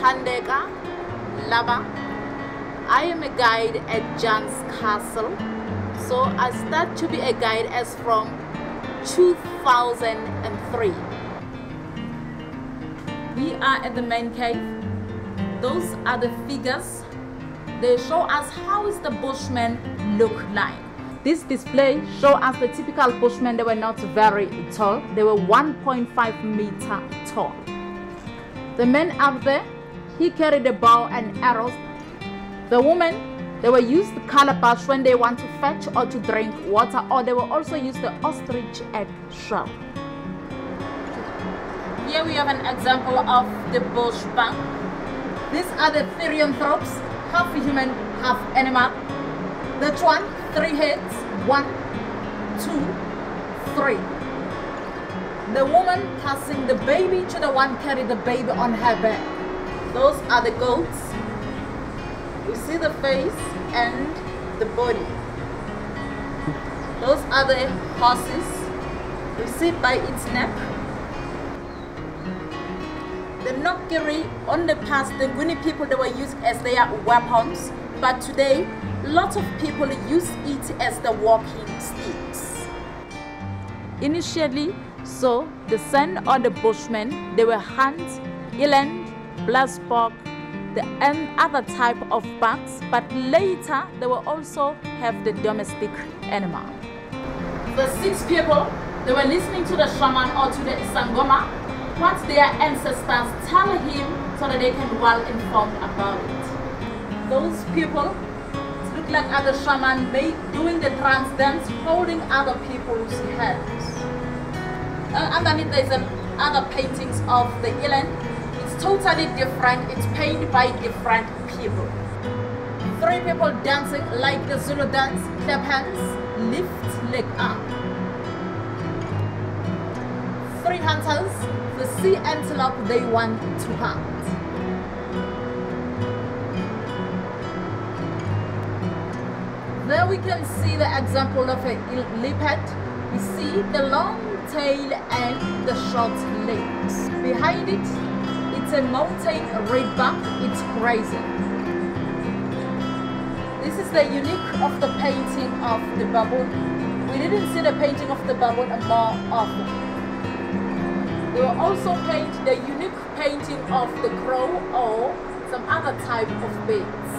Thandeka Laba. I am a guide at Giant's Castle. So I start to be a guide as from 2003. We are at the main cave. Those are the figures. They show us how is the Bushman look like. This display show us the typical Bushmen. They were not very tall. They were 1.5 meter tall. The men up there, he carried a bow and arrows. The woman, they were used calabash when they want to fetch or to drink water, or they will also use the ostrich egg shell. Here we have an example of the bush bank. These are the therianthropes, half human, half animal. That one, three heads, one, two, three. The woman passing the baby to the one carrying the baby on her back. Those are the goats. We see the face and the body. Those are the horses. We see by its neck. The knobkerrie on the past, the Nguni people, they were used as their weapons. But today, lots of people use it as the walking sticks. Initially, so the San or the Bushmen, they were hunt eland, blesbok, the and other type of bugs, but later they will also have the domestic animal. The six people, they were listening to the shaman or to the Sangoma, what their ancestors tell him so that they can well informed about it. Those people look like other shaman make, doing the trance dance, holding other people's hands. Uh, underneath there's an, other paintings of the eland. Totally different. It's painted by different people. Three people dancing like the Zulu dance, clap hands, lift leg up. Three hunters, the sea antelope they want to hunt. There we can see the example of a leopard. We see the long tail and the short legs. Behind it, it's a mountain reedbuck. It's crazy. This is the unique of the painting of the baboon. We didn't see the painting of the baboon more often. They will also paint the unique painting of the crow or some other type of birds.